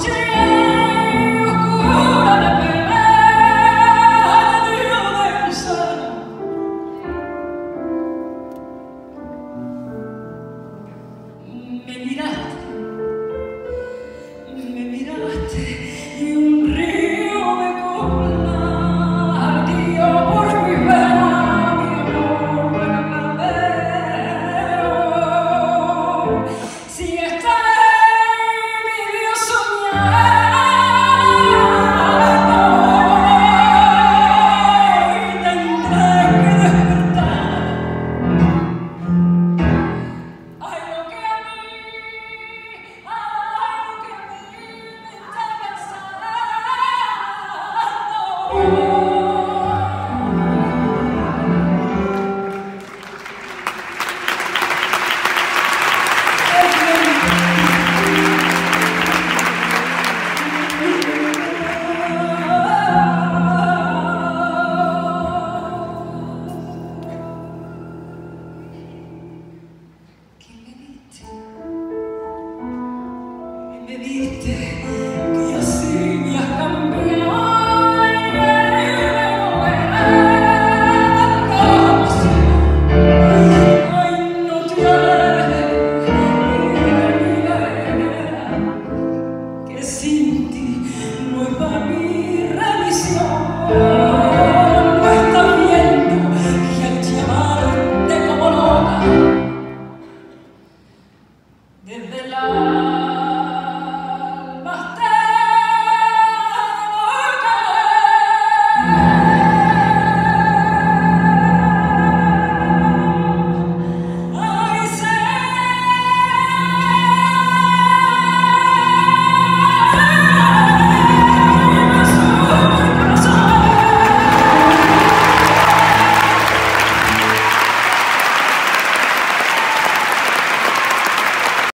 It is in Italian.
today. Sim. Nirmala.